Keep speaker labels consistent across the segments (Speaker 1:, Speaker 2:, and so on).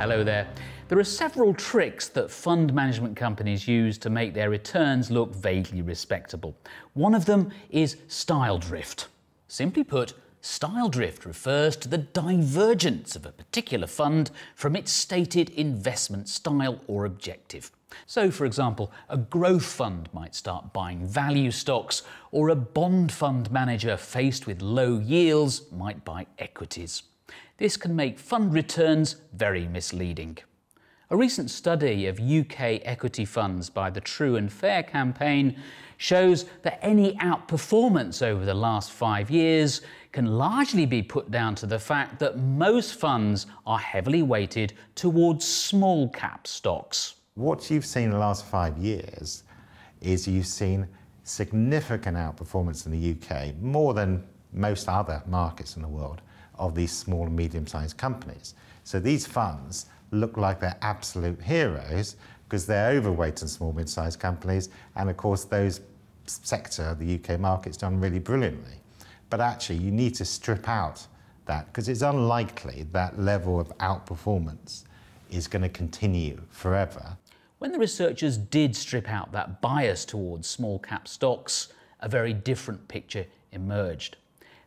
Speaker 1: Hello there. There are several tricks that fund management companies use to make their returns look vaguely respectable. One of them is style drift. Simply put, style drift refers to the divergence of a particular fund from its stated investment style or objective. So, for example, a growth fund might start buying value stocks, or a bond fund manager faced with low yields might buy equities. This can make fund returns very misleading. A recent study of UK equity funds by the True and Fair campaign shows that any outperformance over the last five years can largely be put down to the fact that most funds are heavily weighted towards small cap stocks.
Speaker 2: What you've seen in the last five years is you've seen significant outperformance in the UK, more than most other markets in the world of these small and medium-sized companies. So these funds look like they're absolute heroes because they're overweight in small and mid-sized companies and of course those sector, the UK market's done really brilliantly. But actually you need to strip out that because it's unlikely that level of outperformance is going to continue forever.
Speaker 1: When the researchers did strip out that bias towards small cap stocks, a very different picture emerged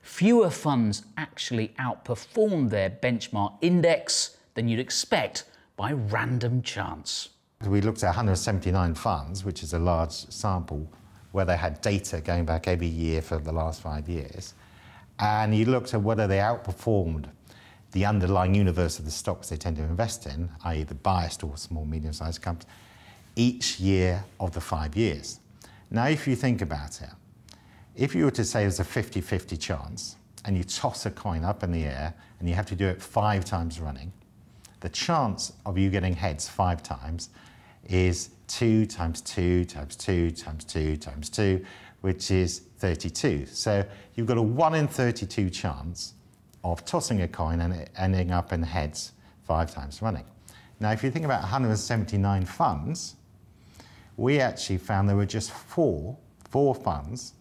Speaker 1: fewer funds actually outperformed their benchmark index than you'd expect by random chance.
Speaker 2: We looked at 179 funds, which is a large sample, where they had data going back every year for the last five years. And you looked at whether they outperformed the underlying universe of the stocks they tend to invest in, i.e. the biased or small, medium-sized companies, each year of the five years. Now, if you think about it, if you were to say there's a 50-50 chance and you toss a coin up in the air and you have to do it five times running, the chance of you getting heads five times is 2 times 2 times 2 times 2 times 2, which is 32. So you've got a 1 in 32 chance of tossing a coin and ending up in heads five times running. Now, if you think about 179 funds, we actually found there were just four, four funds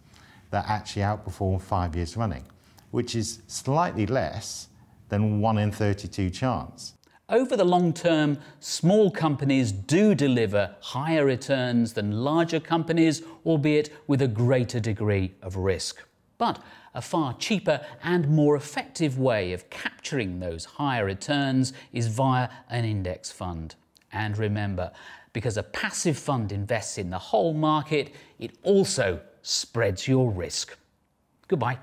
Speaker 2: that actually outperform five years running, which is slightly less than 1 in 32 chance.
Speaker 1: Over the long term, small companies do deliver higher returns than larger companies, albeit with a greater degree of risk. But a far cheaper and more effective way of capturing those higher returns is via an index fund. And remember, because a passive fund invests in the whole market, it also spreads your risk. Goodbye.